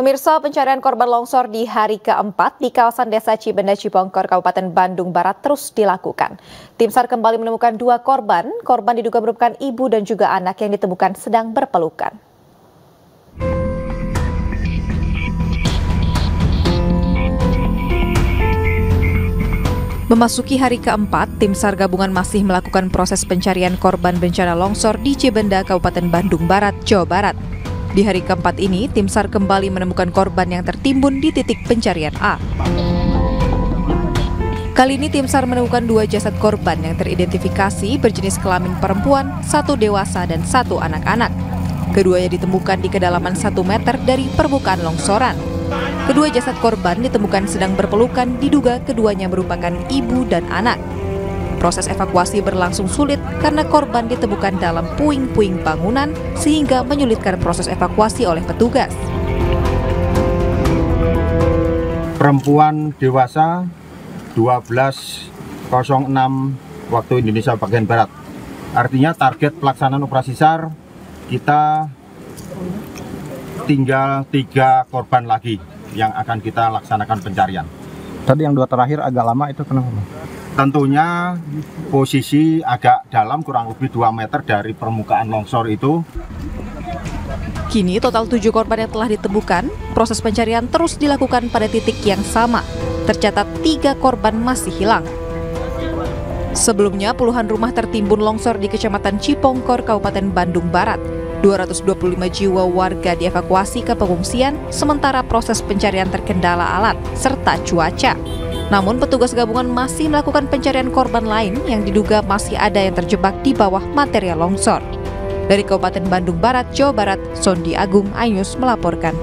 Pemirsa pencarian korban longsor di hari keempat di kawasan Desa Cibenda Cipongkor, Kabupaten Bandung Barat terus dilakukan. Tim SAR kembali menemukan dua korban. Korban diduga merupakan ibu dan juga anak yang ditemukan sedang berpelukan. Memasuki hari keempat, tim SAR gabungan masih melakukan proses pencarian korban bencana longsor di Cibenda, Kabupaten Bandung Barat, Jawa Barat. Di hari keempat ini, tim SAR kembali menemukan korban yang tertimbun di titik pencarian A. Kali ini tim SAR menemukan dua jasad korban yang teridentifikasi berjenis kelamin perempuan, satu dewasa dan satu anak-anak. Keduanya ditemukan di kedalaman satu meter dari permukaan longsoran. Kedua jasad korban ditemukan sedang berpelukan diduga keduanya merupakan ibu dan anak. Proses evakuasi berlangsung sulit karena korban ditemukan dalam puing-puing bangunan sehingga menyulitkan proses evakuasi oleh petugas. Perempuan dewasa 12.06 waktu Indonesia bagian Barat. Artinya target pelaksanaan operasi SAR kita tinggal tiga korban lagi yang akan kita laksanakan pencarian. Tadi yang dua terakhir agak lama itu kenapa? Tentunya posisi agak dalam kurang lebih 2 meter dari permukaan longsor itu. Kini total tujuh korban yang telah ditemukan, proses pencarian terus dilakukan pada titik yang sama. Tercatat tiga korban masih hilang. Sebelumnya puluhan rumah tertimbun longsor di Kecamatan Cipongkor, Kabupaten Bandung Barat. 225 jiwa warga dievakuasi ke pengungsian, sementara proses pencarian terkendala alat serta cuaca. Namun petugas gabungan masih melakukan pencarian korban lain yang diduga masih ada yang terjebak di bawah material longsor. Dari Kabupaten Bandung Barat, Jawa Barat, Sondi Agung Ayus melaporkan.